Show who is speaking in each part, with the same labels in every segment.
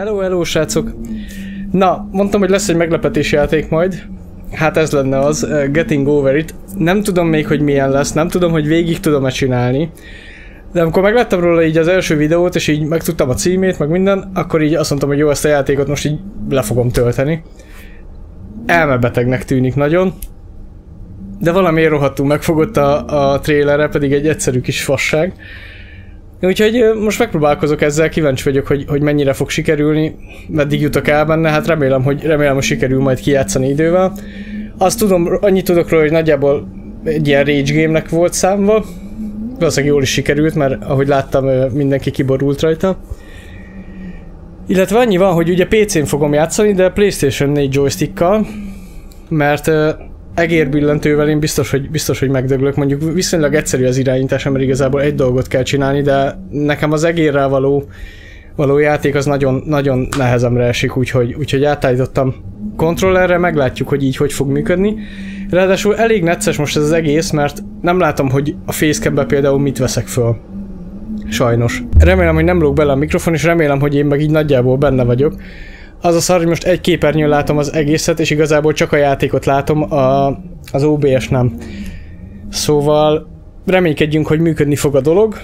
Speaker 1: Hello, hello, srácok! Na, mondtam, hogy lesz egy meglepetés játék majd. Hát ez lenne az, uh, Getting Over It. Nem tudom még, hogy milyen lesz, nem tudom, hogy végig tudom-e csinálni. De amikor megláttam róla így az első videót, és így megtudtam a címét, meg minden, akkor így azt mondtam, hogy jó, ezt a játékot most így le fogom tölteni. Elmebetegnek tűnik nagyon. De valamiért rohadtul megfogott a, a trailerre, pedig egy egyszerű kis fasság. Úgyhogy most megpróbálkozok ezzel, kíváncsi vagyok, hogy, hogy mennyire fog sikerülni, meddig jutok el benne, hát remélem, hogy remélem, hogy sikerül majd kijátszani idővel. Azt tudom, annyit tudok róla, hogy nagyjából egy ilyen rage game-nek volt számva, valószínűleg jól is sikerült, mert ahogy láttam, mindenki kiborult rajta. Illetve annyi van, hogy ugye PC-n fogom játszani, de PlayStation 4 joystickkal, mert egérbillentővel én biztos, hogy, biztos, hogy megdöglök. Mondjuk viszonylag egyszerű az irányítás, mert igazából egy dolgot kell csinálni, de nekem az egérrel való, való játék az nagyon, nagyon nehezemre esik, úgyhogy, úgyhogy átállítottam kontrollerre, meglátjuk, hogy így hogy fog működni. Ráadásul elég necces most ez az egész, mert nem látom, hogy a facecam például mit veszek föl. Sajnos. Remélem, hogy nem lóg bele a mikrofon, és remélem, hogy én meg így nagyjából benne vagyok. Az a szar, hogy most egy képernyőn látom az egészet, és igazából csak a játékot látom, a, az OBS nem. Szóval reménykedjünk, hogy működni fog a dolog,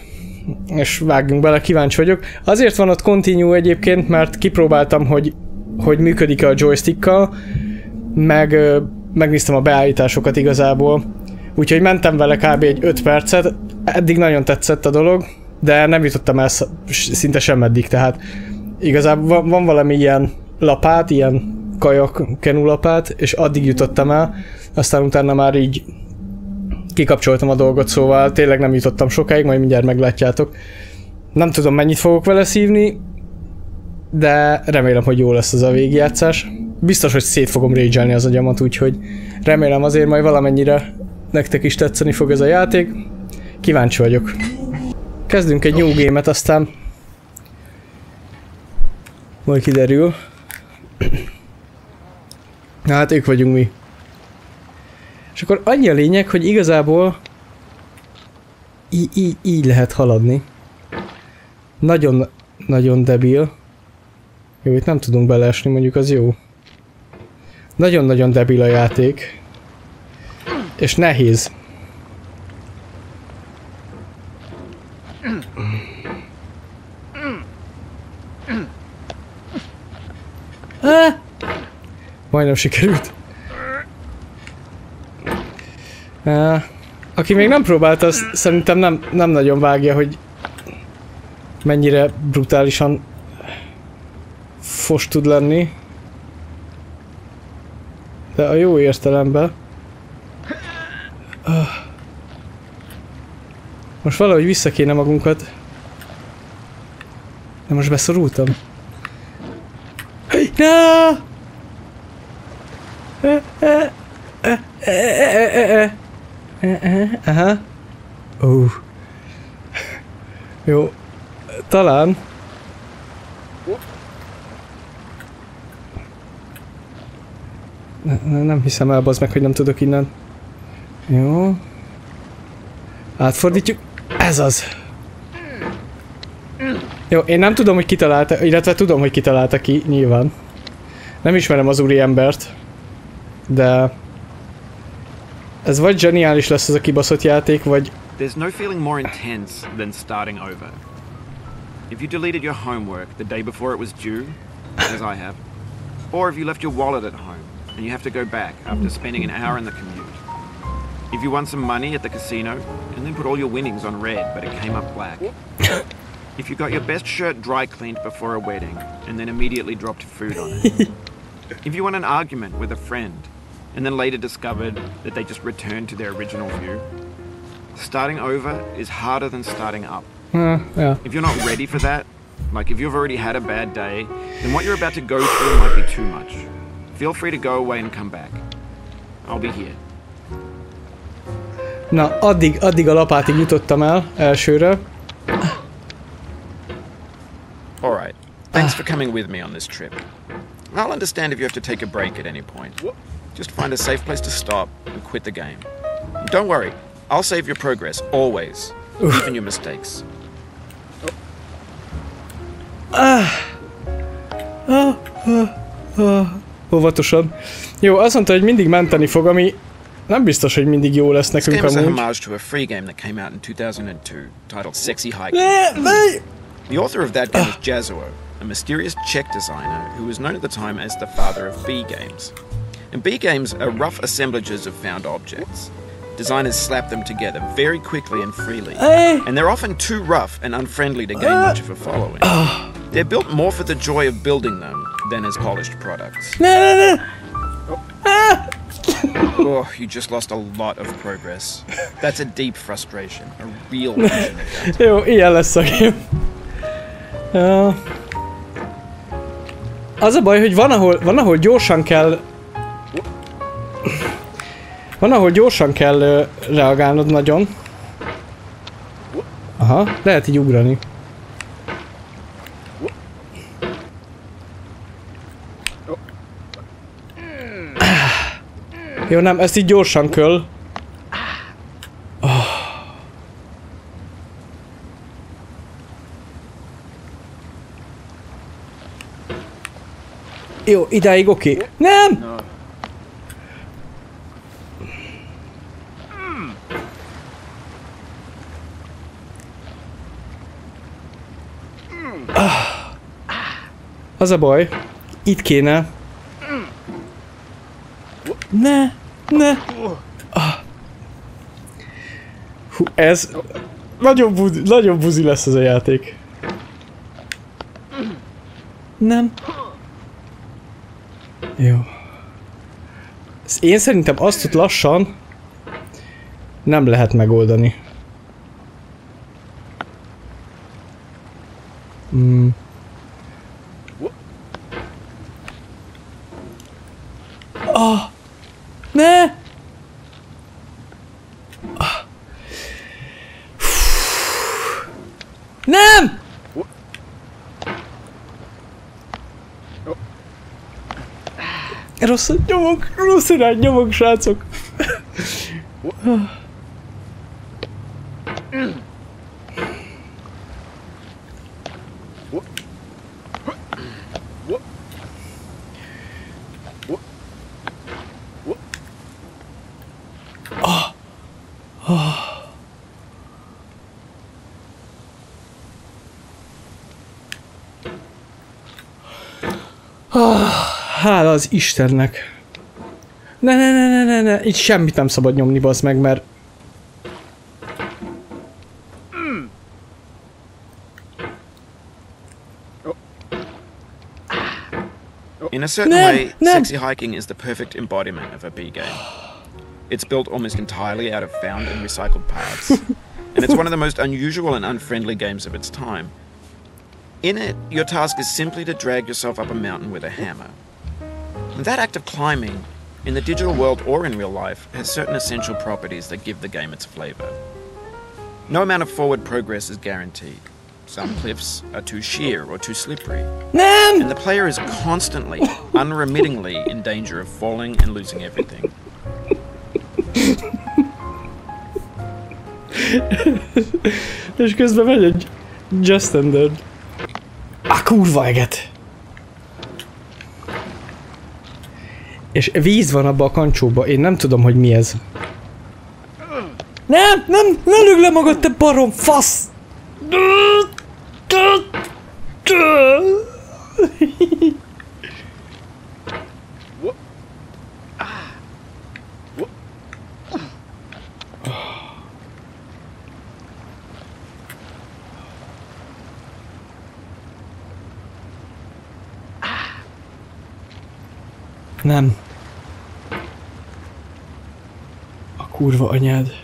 Speaker 1: és vágjunk bele, kíváncsi vagyok. Azért van ott continue egyébként, mert kipróbáltam, hogy, hogy működik-e a joystickkal, meg megnéztem a beállításokat igazából. Úgyhogy mentem vele kb. egy 5 percet, eddig nagyon tetszett a dolog, de nem jutottam el sz- szinte semmeddig, tehát igazából van, van valami ilyen lapát, ilyen kajak kenulapát, és addig jutottam el, aztán utána már így kikapcsoltam a dolgot, szóval tényleg nem jutottam sokáig, majd mindjárt meglátjátok. Nem tudom mennyit fogok vele szívni, de remélem, hogy jó lesz az a végigjátszás. Biztos, hogy szét fogom rage az agyamat, úgyhogy remélem azért majd valamennyire nektek is tetszeni fog ez a játék. Kíváncsi vagyok. Kezdünk egy new game-et, aztán majd kiderül. Na hát ők vagyunk mi. És akkor annyi a lényeg, hogy igazából így, így, lehet haladni. Nagyon, nagyon debil. Jó, itt nem tudunk beleesni, mondjuk az jó. Nagyon-nagyon debil a játék. És nehéz. Ah! Majdnem sikerült. Uh, aki még nem próbálta, az szerintem nem, nem nagyon vágja, hogy mennyire brutálisan fos tud lenni. De a jó értelemben. Most valahogy vissza kéne magunkat. De most beszorultam. Hey, no! Aha. Ó. Jó. Talán. Ne, ne, nem hiszem el, bazd meg, hogy nem tudok innen. Jó. Átfordítjuk. Ez az. Jó, én nem tudom, hogy kitalálta, illetve tudom, hogy kitalálta ki, nyilván. Nem ismerem az úri embert. De... Ez vagy zseniális lesz ez a kibaszott játék, vagy...
Speaker 2: There's no feeling more intense than starting over. If you deleted your homework the day before it was due, as I have, or if you left your wallet at home and you have to go back after spending an hour in the commute. If you won some money at the casino and then put all your winnings on red but it came up black. If you got your best shirt dry cleaned before a wedding and then immediately dropped food on it. if you won an argument with a friend and then later discovered that they just returned to their original view. Starting over is harder than starting up.
Speaker 1: Uh, ja.
Speaker 2: If you're not ready for that, like if you've already had a bad day, then what you're about to go through might be too much. Feel free to go away and come back. I'll be here.
Speaker 1: Na, addig, addig a lapátig jutottam el, elsőre.
Speaker 2: All right. Thanks for coming with me on this trip. I'll understand if you have to take a break at any point. Just find a safe place to stop and quit the game. Don't worry, I'll save your progress, always. Even your mistakes.
Speaker 1: Óvatosan. Jó, azt mondta, hogy mindig menteni fog, ami nem biztos, hogy mindig jó lesz
Speaker 2: This
Speaker 1: nekünk
Speaker 2: game is a homage to a free game that came out in 2002 titled Sexy Hiking. The author of that game is Jazuo, a mysterious Czech designer who was known at the time as the father of B games. And B games are rough assemblages of found objects. Designers slap them together very quickly and freely,
Speaker 1: Eh.
Speaker 2: and they're often too rough and unfriendly to gain much of a following. Ah. They're built more for the joy of building them than as polished products.
Speaker 1: Ne, ne, ne!
Speaker 2: Oh, you just lost a lot of progress. That's a deep frustration, a real mission of doubt.
Speaker 1: Jó, ilyen lesz a game. Ja. Az a baj, hogy van ahol, van ahol gyorsan kell... Van ahol gyorsan kell ö, reagálnod nagyon. Aha, lehet így ugrani. Jó, nem, ezt így gyorsan kell. Jó, idáig oké. Okay. Nem! Ah. Az a baj, itt kéne. Ne, ne. Ah. Hú, ez nagyon buzi, nagyon buzi lesz ez a játék. Nem. Jó. Én szerintem azt ott lassan nem lehet megoldani. Rosu, nu mă, Rusule, nu mă, șațuc. Hála az Istennek. Ne, ne, ne, ne, ne, ne, itt semmit nem szabad nyomni, bazd meg, mert...
Speaker 2: In a certain
Speaker 1: No,
Speaker 2: way,
Speaker 1: no.
Speaker 2: sexy hiking is the perfect embodiment of a B game. It's built almost entirely out of found and recycled parts, and it's one of the most unusual and unfriendly games of its time. In it, your task is simply to drag yourself up a mountain with a hammer. And that act of climbing, in the digital world or in real life, has certain essential properties that give the game its flavour. No amount of forward progress is guaranteed. Some cliffs are too sheer or too slippery,
Speaker 1: Nem!
Speaker 2: and the player is constantly, unremittingly in danger of falling and losing everything.
Speaker 1: És közben megy egy Just Standard. A kurva eget! És víz van abba a kancsóba, én nem tudom, hogy mi ez. Nem, nem, ne lőg le magad, te barom, fasz! Nem. A kurva anyád.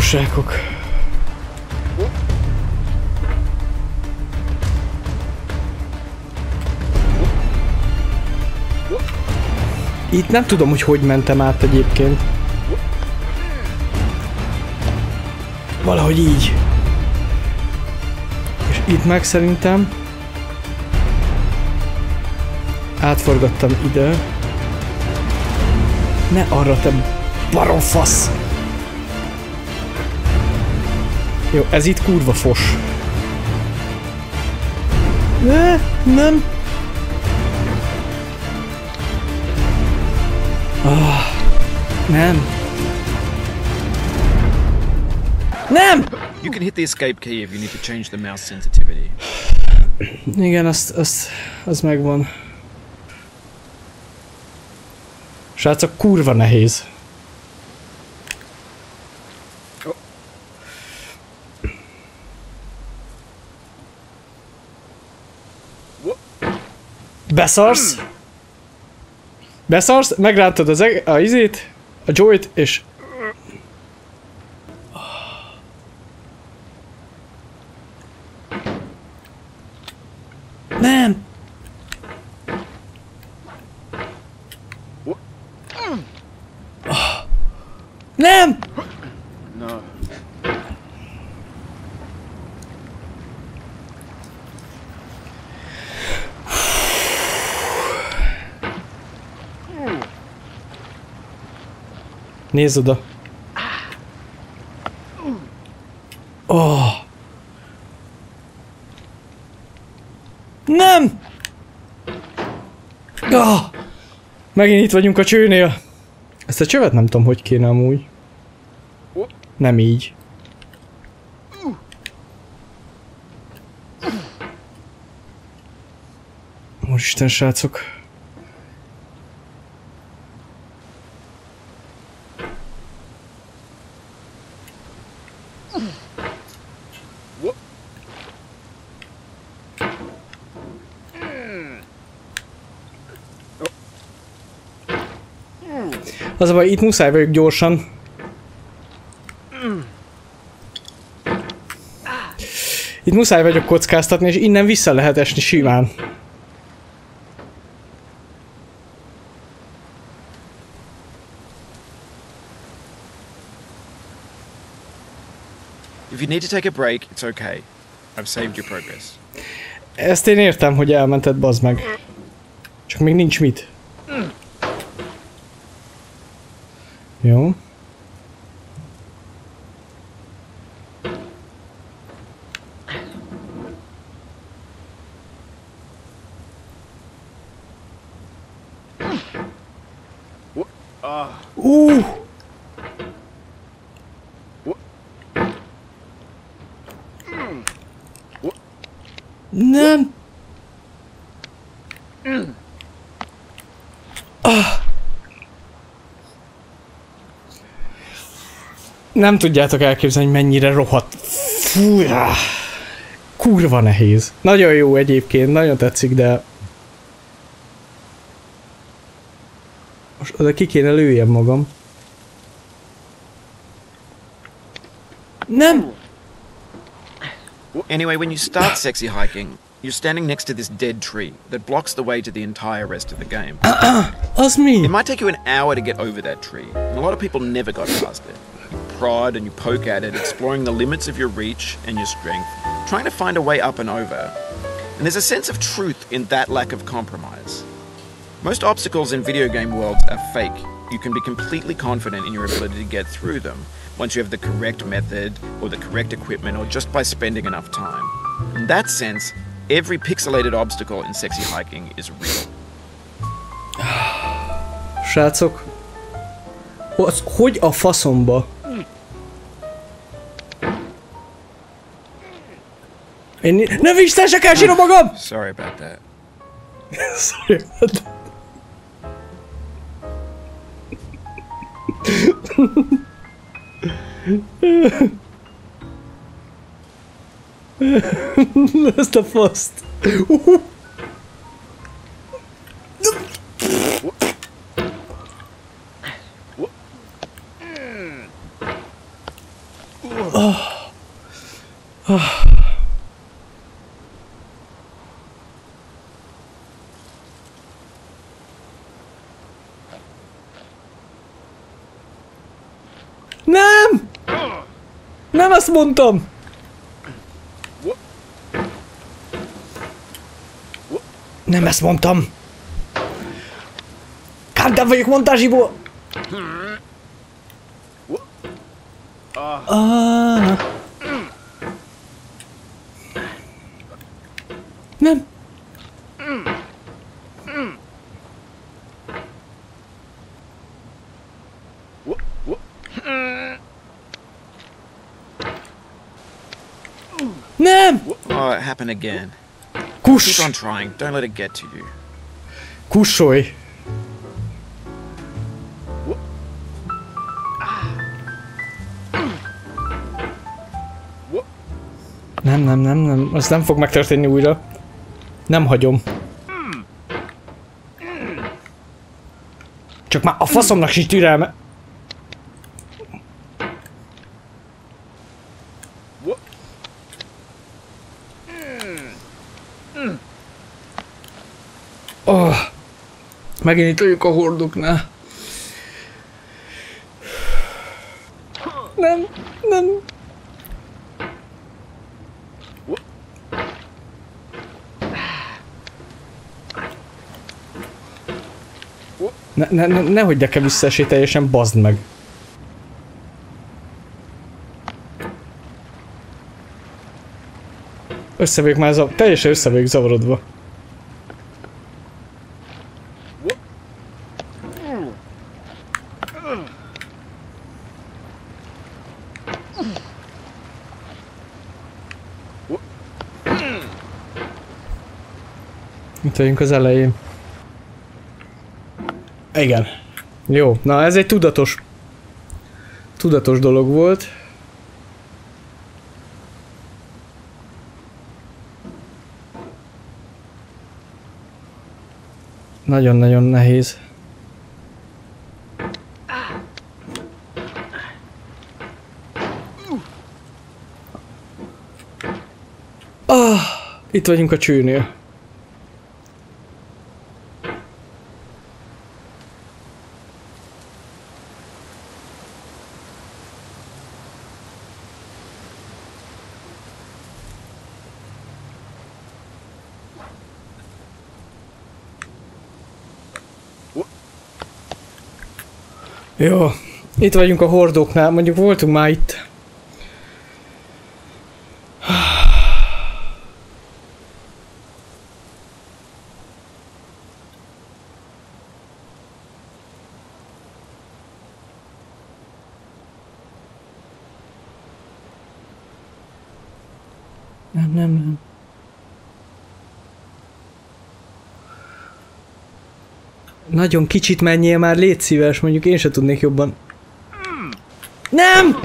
Speaker 1: Srákok. Itt nem tudom, hogy hogy mentem át egyébként. Valahogy így. És Itt meg szerintem. Átforgattam ide. Ne arra, te baromfasz! Jó, ez itt kurva fos. Ne, nem. Ah, nem. Nem!
Speaker 2: You can hit the escape key if you need to change the mouse sensitivity.
Speaker 1: Igen, azt, azt, az megvan. Srácok, kurva nehéz. Beszarsz? Beszarsz, megrántod az eg- a izét, a joyt, és... Nem! Nem!
Speaker 2: No.
Speaker 1: Nézd oda. Oh. Nem! Oh. Megint itt vagyunk a csőnél. Ezt a csövet nem tudom, hogy kéne amúgy. Nem így. Úristen, srácok. Az a baj, itt muszáj vagyok gyorsan. Itt muszáj vagyok kockáztatni, és innen vissza lehet esni simán.
Speaker 2: If you need to take a break, it's okay. I've saved your progress.
Speaker 1: Ezt én értem, hogy elmented, bazd meg. Csak még nincs mit. Jó. Uh! Nem! Ah. Nem tudjátok elképzelni, hogy mennyire rohadt. Fú, áh. Kurva nehéz. Nagyon jó egyébként, nagyon tetszik, de... Most oda ki kéne lőjem magam. Nem!
Speaker 2: Anyway, when you start sexy hiking, you're standing next to this dead tree that blocks the way to the entire rest of the game.
Speaker 1: Az mi?
Speaker 2: It might take you an hour to get over that tree, and a lot of people never got past it. Prod and you poke at it, exploring the limits of your reach and your strength, trying to find a way up and over. And there's a sense of truth in that lack of compromise. Most obstacles in video game worlds are fake. You can be completely confident in your ability to get through them once you have the correct method or the correct equipment or just by spending enough time. In that sense, every pixelated obstacle in sexy hiking is real.
Speaker 1: Srácok. Az, hogy a faszomba? Én... Ne visszásek el, sírom magam!
Speaker 2: Sorry about that.
Speaker 1: Sorry. Ezt a faszt. Nem! Nem azt mondtam! Nem ezt mondtam! Kártán vagyok montázsiból! Hm.
Speaker 2: Ah. It happened again.
Speaker 1: Kus!
Speaker 2: Keep on trying. Don't let it get to you.
Speaker 1: Kussolj! Nem, nem, nem, nem, az nem fog megtörténni újra. Nem hagyom. Csak már a faszomnak sincs türelme. Oh, megint itt vagyunk a hordoknál. Nem, nem. Ne, ne, ne, nehogy nekem visszaesé teljesen, bazd meg. Össze vagyok már teljesen össze zavarodva. Itt vagyunk az elején. Igen. Jó, na ez egy tudatos tudatos dolog volt. Nagyon-nagyon nehéz. Ah, itt vagyunk a csőnél. Jó, itt vagyunk a hordóknál, mondjuk voltunk már itt. Nem, nem, nem. Nagyon kicsit menjél már, légy szíves, mondjuk én se tudnék jobban. Nem!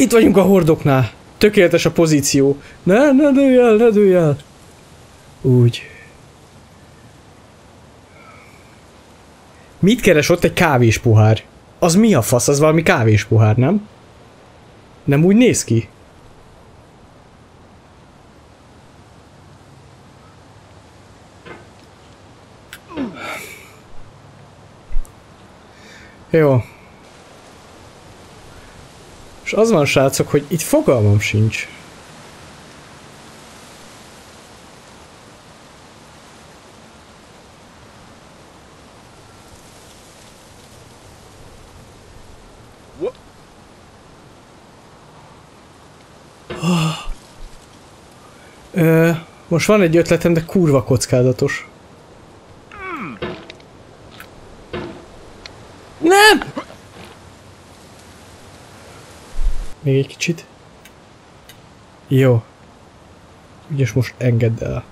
Speaker 1: Itt vagyunk a hordoknál. Tökéletes a pozíció. Ne, ne dőj el, ne dőj el. Úgy. Mit keres ott egy kávés pohár? Az mi a fasz? Az valami kávés pohár, nem? Nem úgy néz ki? Jó. És az van, srácok, hogy itt fogalmam sincs. Most van egy ötletem, de kurva kockázatos. Nem! Még egy kicsit. Jó. Ügyes most engedd el.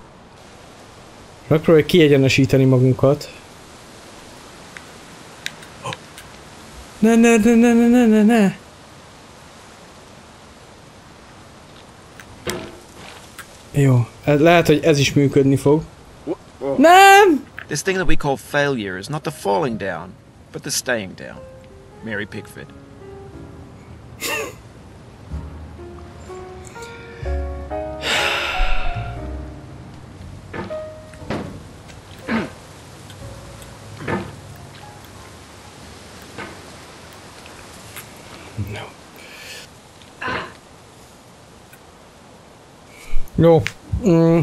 Speaker 1: Megpróbáljuk kiegyenesíteni magunkat. Ne, ne, ne, ne, ne, ne, ne, ne. Jó, lehet, hogy ez is működni fog. Nem!
Speaker 2: This thing that we call failure is not the falling down, but the staying down. Mary Pickford.
Speaker 1: Jó. Mm.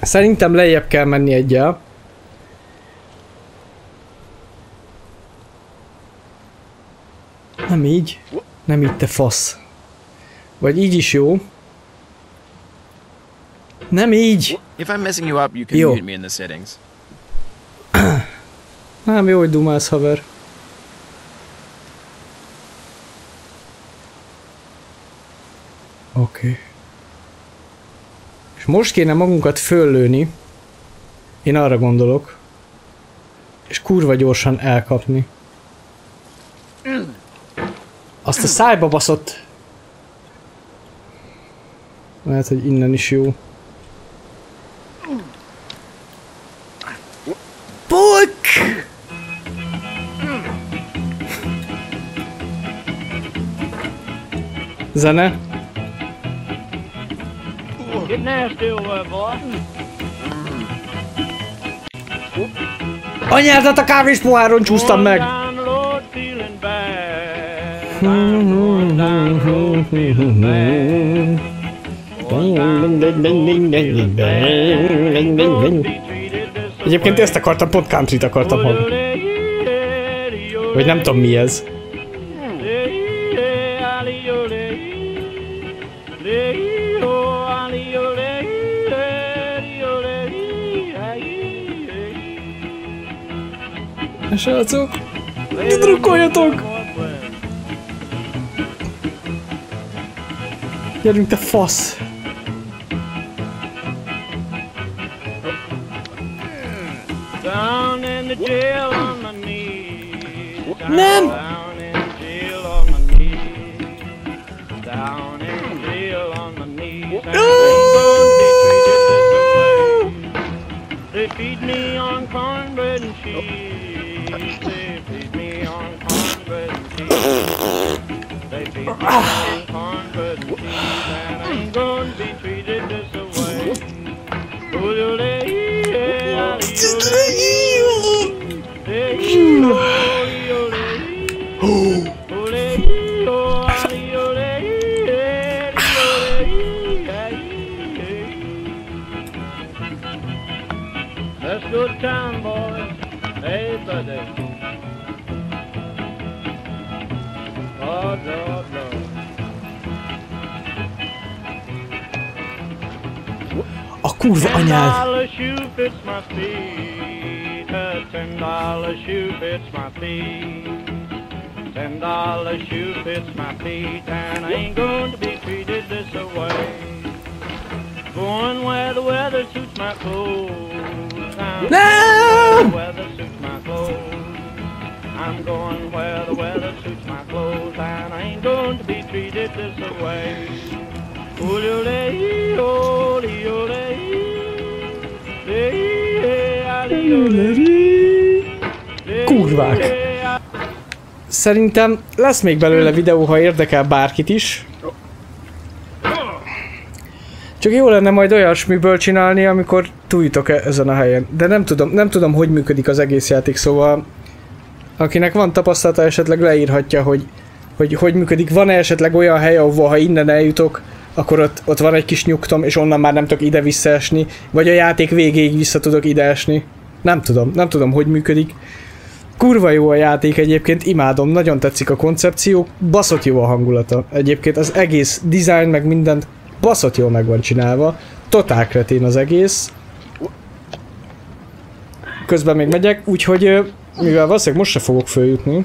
Speaker 1: Szerintem lejjebb kell menni egyel. Nem így. Nem így, te fasz. Vagy így is jó. Nem így.
Speaker 2: If I'm messing you up, you can
Speaker 1: Yo.
Speaker 2: mute me in the settings.
Speaker 1: Nem jó, hogy dumálsz, haver. Oké. Okay. Most kéne magunkat föllőni. Én arra gondolok. És kurva gyorsan elkapni. Azt a szájba baszott. Lehet, hogy innen is jó. Fuck! Zene?
Speaker 3: Get nasty over boy.
Speaker 1: Anyádat a kávés poháron csúsztam meg! Egyébként ezt akartam, pont country akartam hallani. Vagy nem tudom mi ez. Srácok, drukkoljatok! Gyerünk te fasz!
Speaker 3: Down in the jail on my knees.
Speaker 1: Nem!
Speaker 3: Down in jail on my knees. Down in jail on my knees. And I'm gonna be treated this way. They feed me on cornbread and cheese. I'm gonna be treated.
Speaker 1: A kurva anyád!
Speaker 3: shoe fits my feet. Ten dollar shoe fits my feet. Ten dollar shoe fits my feet, and I ain't going to be treated this way. Going where the weather suits my clothes. I'm
Speaker 1: No!
Speaker 3: going where the weather suits my clothes. I'm going where the weather suits my clothes, and I ain't going to be treated this way.
Speaker 1: Kurvák. Szerintem lesz még belőle videó, ha érdekel bárkit is. Csak jó lenne majd olyasmiből csinálni, amikor túljutok e- ezen a helyen. De nem tudom, nem tudom, hogy működik az egész játék, szóval akinek van tapasztalata, esetleg leírhatja, hogy hogy, hogy működik. Van-e esetleg olyan hely, ahova ha innen eljutok, akkor ott, ott van egy kis nyugtom, és onnan már nem tudok ide visszaesni, vagy a játék végéig vissza tudok ide esni. Nem tudom, nem tudom, hogy működik. Kurva jó a játék egyébként, imádom, nagyon tetszik a koncepció, baszott jó a hangulata. Egyébként az egész design meg mindent baszott jól meg van csinálva. Totál kretén az egész. Közben még megyek, úgyhogy mivel valószínűleg most se fogok följutni.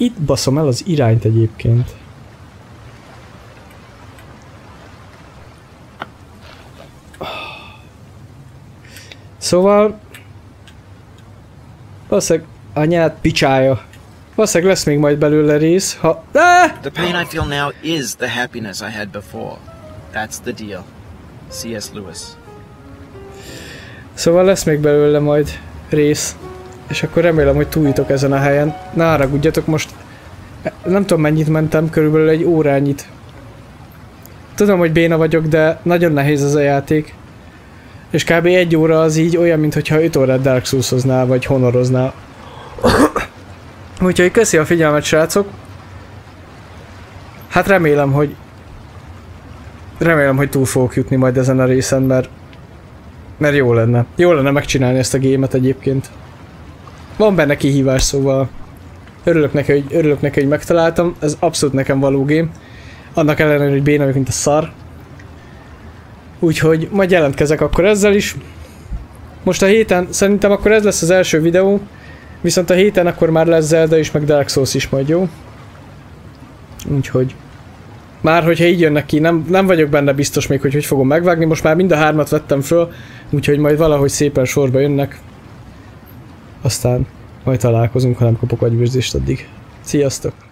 Speaker 1: Itt baszom el az irányt egyébként. Szóval... Valószínűleg anyát picsája. Valószínűleg lesz még majd belőle rész, ha... Ah!
Speaker 4: The pain I feel now is the happiness I had before. That's the deal. C.S. Lewis.
Speaker 1: Szóval lesz még belőle majd rész. És akkor remélem, hogy túljutok ezen a helyen. Ne haragudjatok most. Nem tudom mennyit mentem, körülbelül egy órányit. Tudom, hogy béna vagyok, de nagyon nehéz ez a játék. És kb. egy óra az így olyan, mintha 5 órát Dark souls vagy honoroznál. Úgyhogy köszi a figyelmet, srácok. Hát remélem, hogy remélem, hogy túl fogok jutni majd ezen a részen, mert mert jó lenne. Jó lenne megcsinálni ezt a gémet egyébként. Van benne kihívás, szóval örülök neki, hogy, örülök neki, hogy megtaláltam. Ez abszolút nekem való game. Annak ellenére, hogy béna mint a szar. Úgyhogy majd jelentkezek akkor ezzel is. Most a héten, szerintem akkor ez lesz az első videó. Viszont a héten akkor már lesz Zelda is, meg Dark Souls is majd, jó? Úgyhogy... Már hogyha így jönnek ki, nem, nem vagyok benne biztos még, hogy hogy fogom megvágni. Most már mind a hármat vettem föl, úgyhogy majd valahogy szépen sorba jönnek. Aztán majd találkozunk, ha nem kapok agybőrzést addig. Sziasztok!